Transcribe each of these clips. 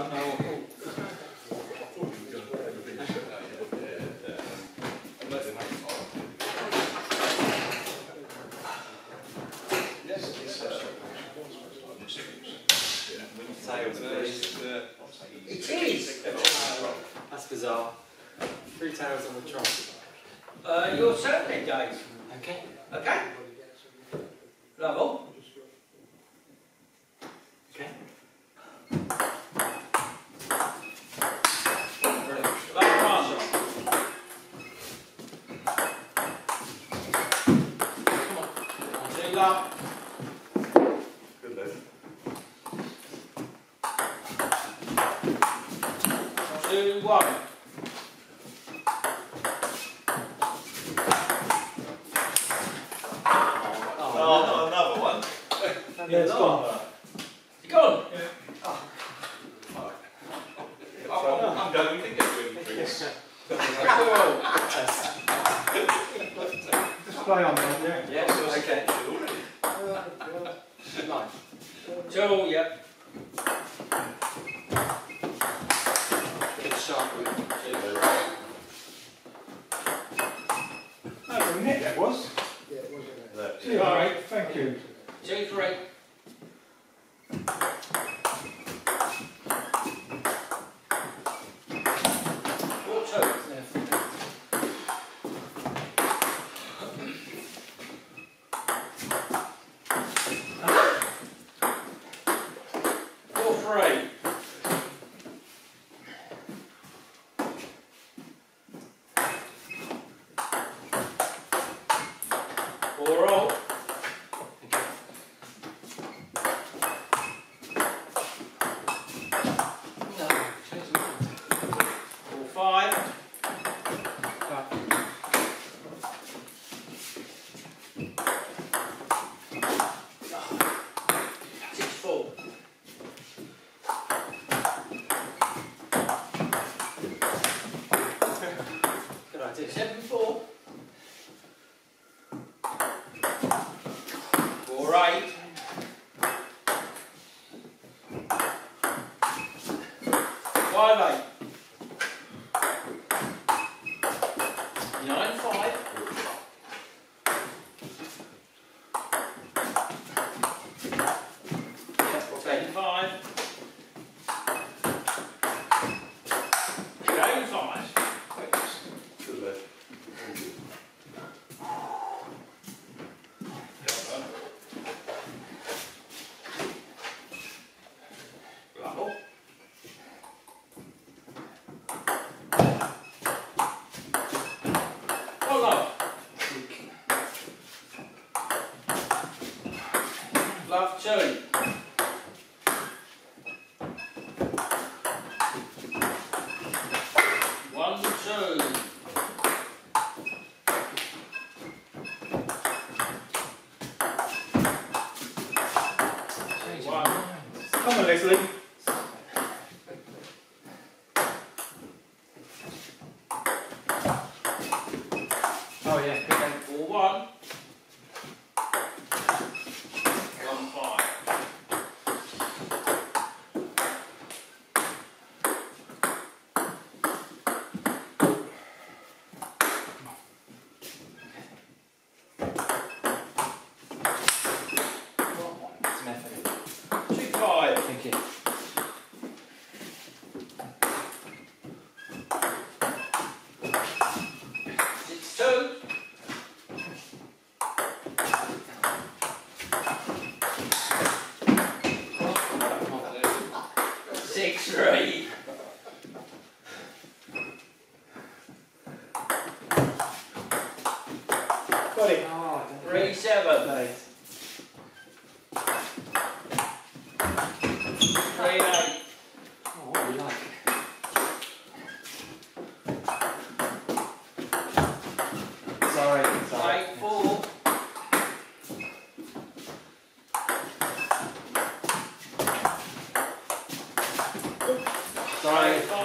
don't know. Tails, please. It is. That's bizarre. Three tails on the trot. Uh, your turn then, Dave. Okay. Okay? Level. Okay. Left one. Two. Good then. Two one. Oh, not another one. Yeah, it's gone. You gone? I'm, I'm going really. Just play on yeah. Yeah, okay. Two, yep. Good sharp. That was a net, that was. That- Gee, all right, thank you. 4-0. Five, eight. Nine, five. Ten, five. Eleven, five. Good then. Level. Oh no. Love two. One, two. One. Come on, Leslie. Oh yeah, good game. Four, one. One, five. Some effort. Two, five. Thank you. Six, two. Six, three. Got it. Oh, Three, seven. Nice. Three, eight. Oh, what do you like? Sorry, sorry. Eight, four. Sorry. Eight,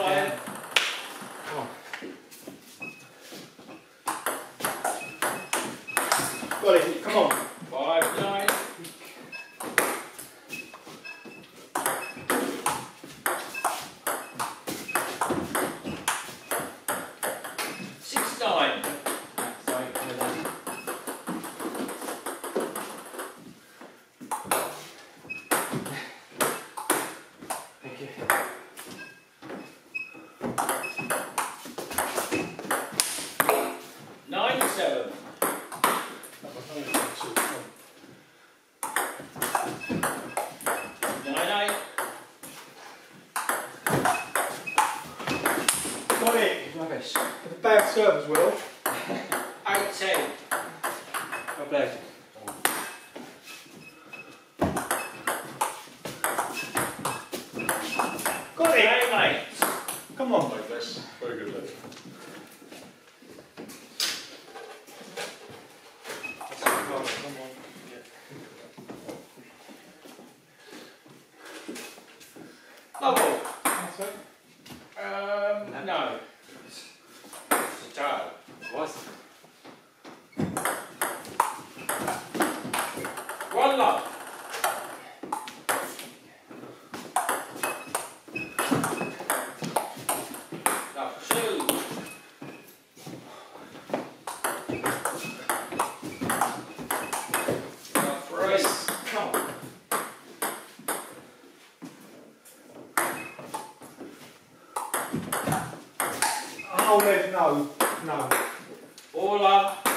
service, Will. Out ten. God bless you. Got it, eh, mate? Come on, mate. That's very good, mate. Lovely. Um, no. No, no, no. Hola.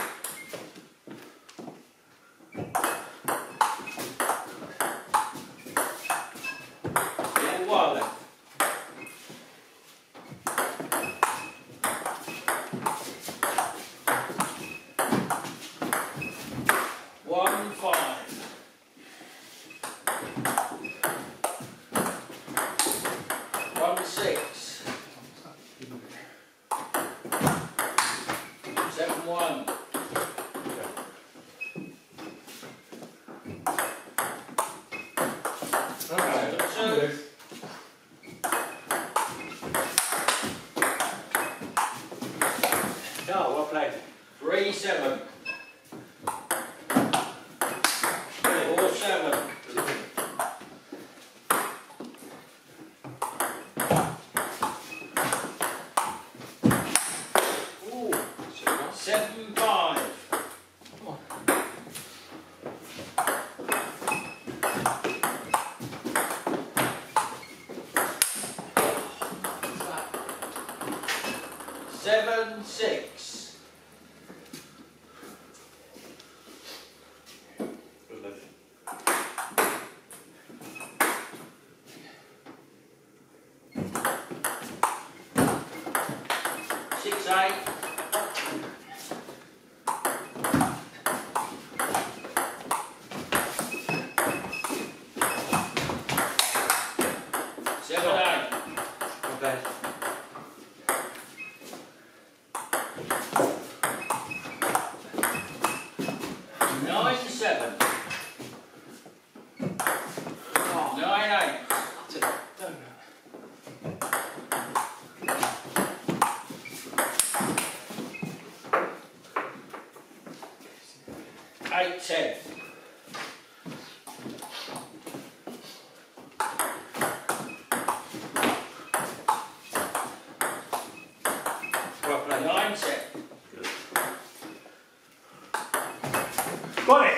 Thanks. seven, six. 20.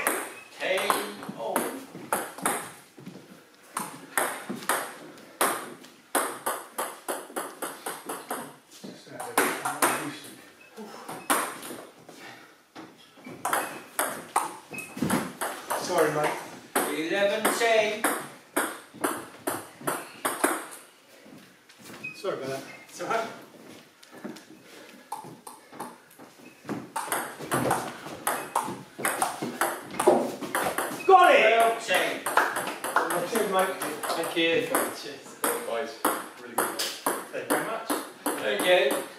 Sorry, mate. 11 seconds. mate. Thank you. Cheers. Guys, really good. Thank you very much. Thank you.